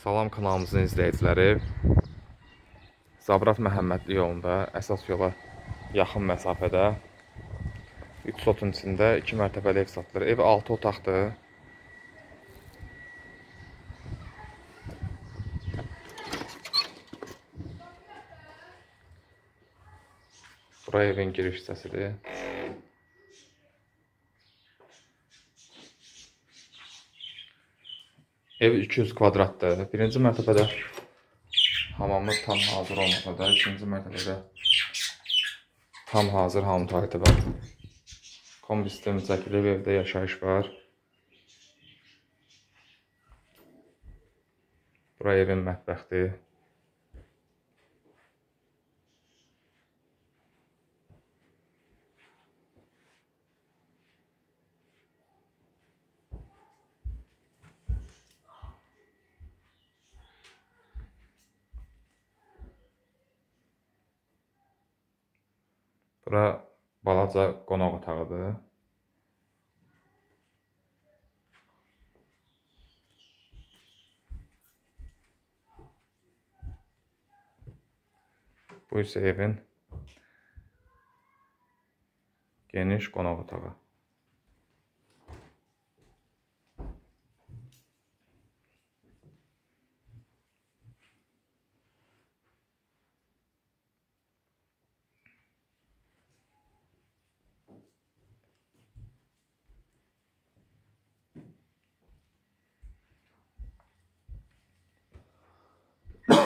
Salam kanalımızın izləyiciləri. Zabrat Məhəmmədli yolunda əsas yola yaxın məsafədə 3 sotun içində 2 mərtəbəli ev satılır. Ev 6 otaqdır. Bura evin giriş hissəsidir. Ev 200 kvadratdır. Birinci mərtəbədə hamamımız tam hazır olmasa da, ikinci mərtəbədə tam hazır hamam tualeti var. Kombi sistemi çəkilib, evdə yaşayış var. Bura evin mətbəxdir. Bura balaca qonaq otağıdır. Bu isə evin geniş qonaq otağı.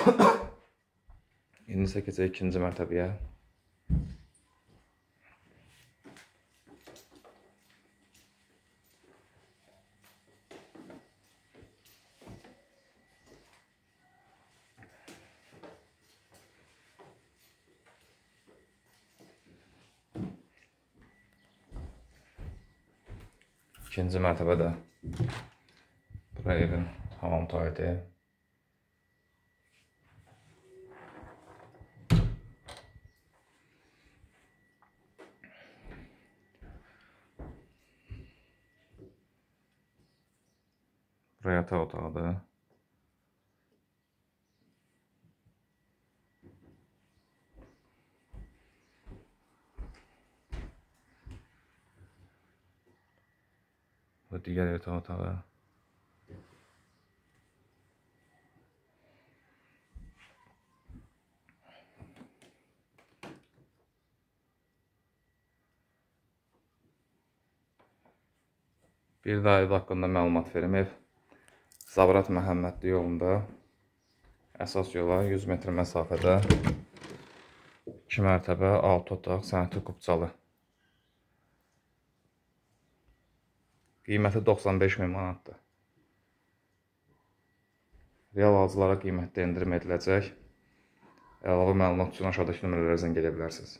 28'e ikinci mertebeye. İkinci mərtəbədə bura evin hamam toyudur. Reyata otağı. Bu diğer yatağı otağı da. Bir dairə haqqında məlumat verim. Ev Zabrat Məhəmmədli yolunda əsas yola 100 metr məsafədə 2 mərtəbə 6 otaq sənəti qubcalı. Qiyməti 95 min manatdır. Real alıcılara qiymətdə endirim ediləcək. Əlavə məlumat üçün aşağıdakı nömrələrə zəng edə bilərsiniz.